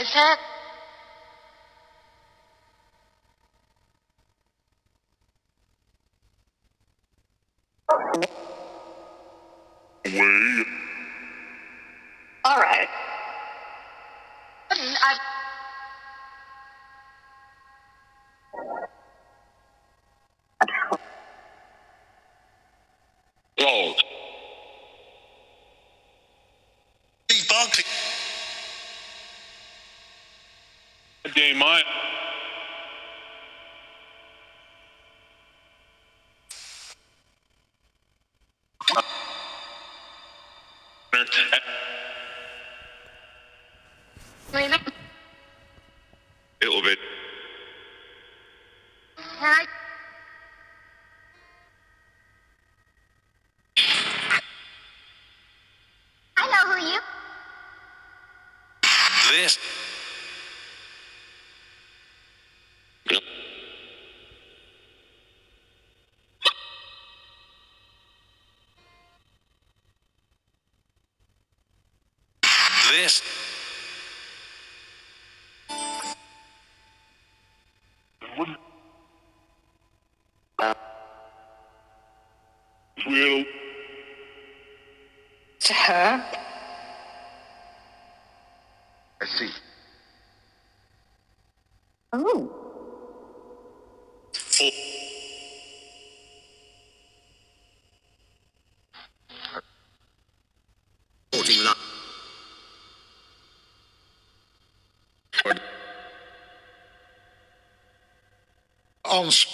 iPad? Way. Alright. Mm, I Log. These bugs. Day mine. mean, Little bit. I I who you. This. This. Will. To her? I see. Oh. Full. aos